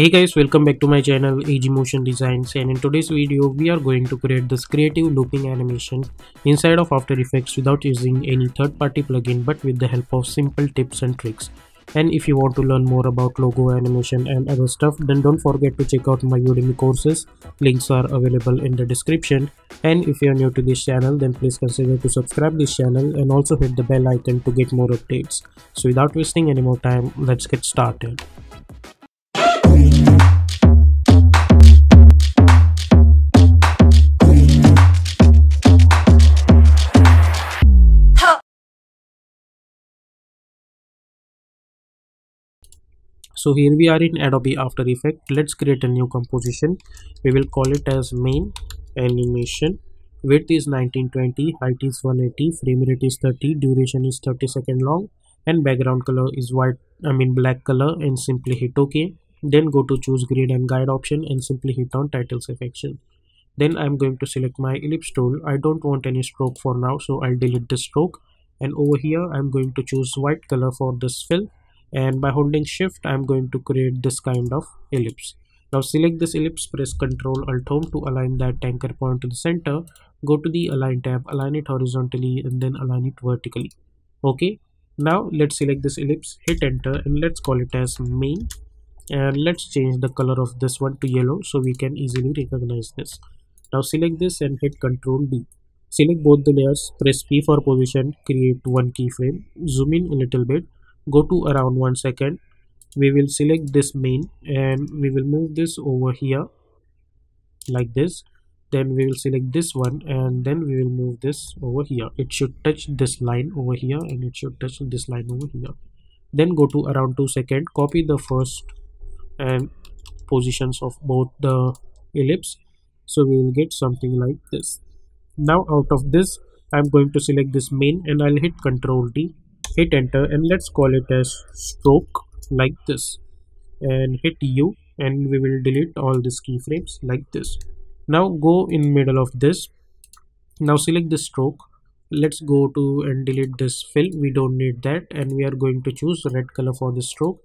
hey guys welcome back to my channel AG Motion Designs and in today's video we are going to create this creative looping animation inside of After Effects without using any third-party plugin but with the help of simple tips and tricks. And if you want to learn more about logo animation and other stuff then don't forget to check out my Udemy courses. Links are available in the description. And if you are new to this channel then please consider to subscribe this channel and also hit the bell icon to get more updates. So without wasting any more time let's get started so here we are in adobe after effect let's create a new composition. We will call it as main animation. Width is 1920 height is 180 frame rate is 30 duration is 30 second long and background color is white i mean black color and simply hit ok. Then go to choose grid and guide option and simply hit on title selection. Then i'm going to select my ellipse tool. I don't want any stroke for now so i'll delete the stroke. And over here i'm going to choose white color for this fill and by holding shift i'm going to create this kind of ellipse. Now select this ellipse press ctrl alt home to align that anchor point to the center. Go to the align tab align it horizontally and then align it vertically. Okay? Now let's select this ellipse hit enter and let's call it as main. And let's change the color of this one to yellow so we can easily recognize this. Now select this and hit ctrl d. Select both the layers press p for position create one keyframe zoom in a little bit go to around one second. We will select this main and we will move this over here like this. Then we will select this one and then we will move this over here. It should touch this line over here and it should touch this line over here. Then go to around two second copy the first and positions of both the ellipse. So we will get something like this. Now out of this i'm going to select this main and i'll hit ctrl d hit enter and let's call it as stroke like this. And hit u and we will delete all these keyframes like this. Now go in middle of this. Now select the stroke. Let's go to and delete this fill. We don't need that and we are going to choose red color for the stroke.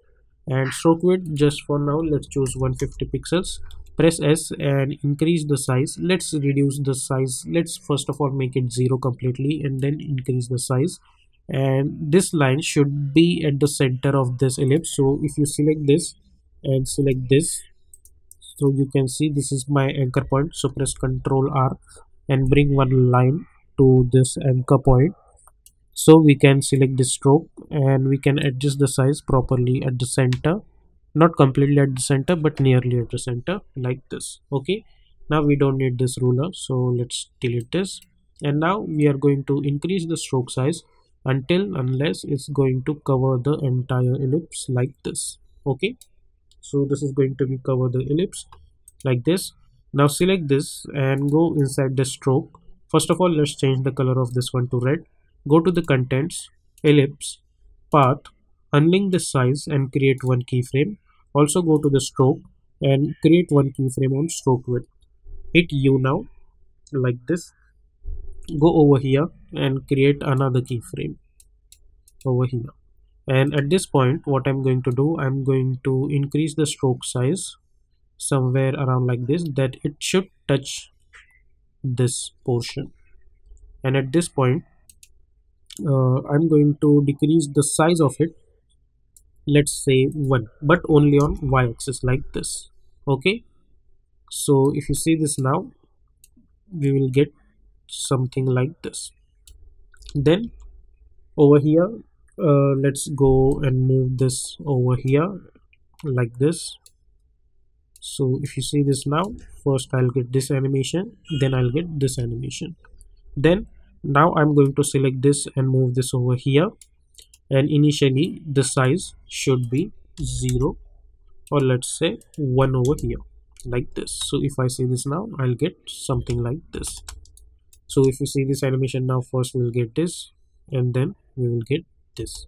And stroke width just for now let's choose 150 pixels. Press s and increase the size. Let's reduce the size. Let's first of all make it zero completely and then increase the size and this line should be at the center of this ellipse. So if you select this and select this so you can see this is my anchor point. So press ctrl r and bring one line to this anchor point. So we can select the stroke and we can adjust the size properly at the center. Not completely at the center but nearly at the center like this. Okay? Now we don't need this ruler. So let's delete this. And now we are going to increase the stroke size until unless it's going to cover the entire ellipse like this okay? So this is going to be cover the ellipse like this. Now select this and go inside the stroke. First of all let's change the color of this one to red. Go to the contents ellipse path unlink the size and create one keyframe. Also go to the stroke and create one keyframe on stroke width. Hit u now like this. Go over here and create another keyframe over here. And at this point what I'm going to do I'm going to increase the stroke size somewhere around like this that it should touch this portion. And at this point uh, I'm going to decrease the size of it let's say 1 but only on y-axis like this. Okay? So if you see this now we will get something like this then over here uh, let's go and move this over here like this. So if you see this now first I'll get this animation then I'll get this animation. Then now I'm going to select this and move this over here. And initially the size should be 0 or let's say 1 over here like this. So if I see this now I'll get something like this so if you see this animation now first we'll get this and then we will get this.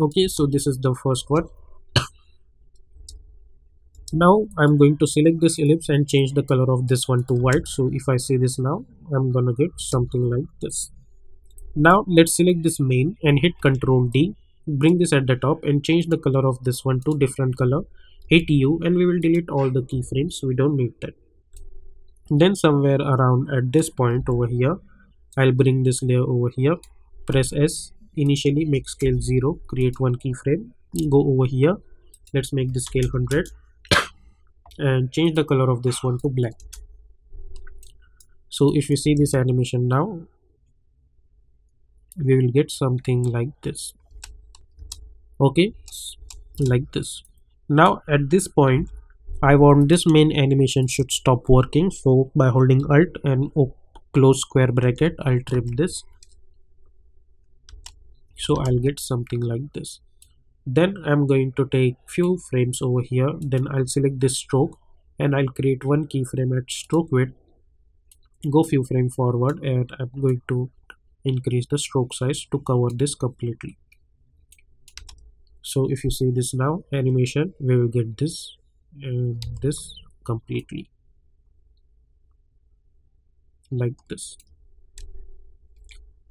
Okay so this is the first one now i'm going to select this ellipse and change the color of this one to white. So if i say this now i'm gonna get something like this. Now let's select this main and hit ctrl d. Bring this at the top and change the color of this one to different color. Hit u and we will delete all the keyframes we don't need that then somewhere around at this point over here i'll bring this layer over here. Press s initially make scale 0 create one keyframe go over here. Let's make the scale 100 and change the color of this one to black. So if you see this animation now we will get something like this. Okay like this. Now at this point I want this main animation should stop working so by holding alt and close square bracket I'll trim this. So I'll get something like this. Then I'm going to take few frames over here. Then I'll select this stroke and I'll create one keyframe at stroke width. Go few frame forward and I'm going to increase the stroke size to cover this completely. So if you see this now animation we will get this and this completely. Like this.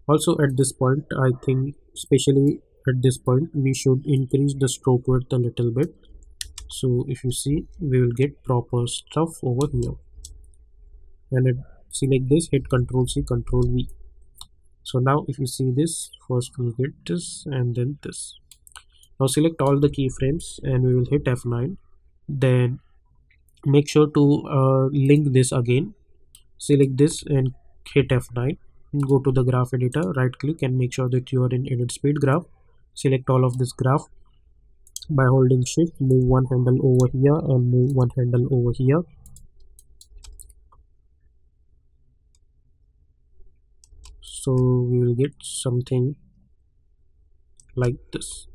Also at this point i think especially at this point we should increase the stroke width a little bit. So if you see we will get proper stuff over here. And it, select this hit control c control v. So now if you see this first we'll get this and then this. Now select all the keyframes and we will hit f9 then make sure to uh, link this again. Select this and hit f9 go to the graph editor right click and make sure that you are in edit speed graph. Select all of this graph by holding shift move one handle over here and move one handle over here. So we will get something like this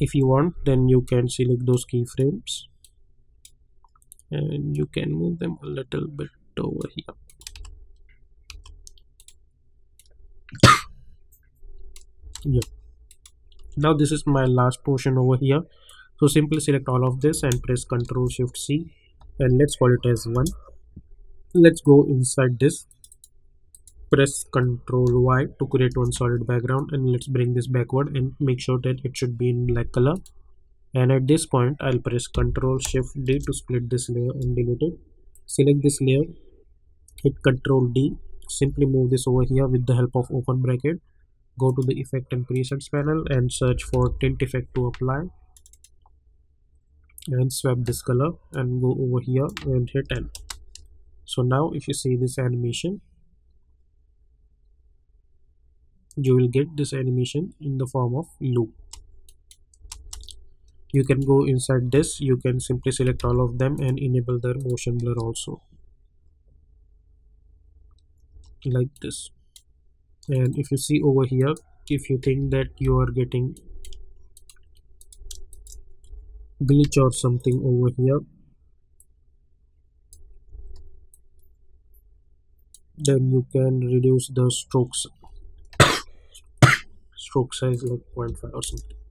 if you want then you can select those keyframes. And you can move them a little bit over here. Yeah. Now this is my last portion over here. So simply select all of this and press ctrl shift c. And let's call it as one. Let's go inside this press ctrl y to create one solid background and let's bring this backward and make sure that it should be in black color. And at this point i'll press ctrl shift d to split this layer and delete it. Select this layer hit ctrl d simply move this over here with the help of open bracket. Go to the effect and presets panel and search for tint effect to apply. And swap this color and go over here and hit n. So now if you see this animation you will get this animation in the form of loop. You can go inside this you can simply select all of them and enable their motion blur also. Like this. And if you see over here if you think that you are getting glitch or something over here then you can reduce the strokes stroke size like 0.5 or something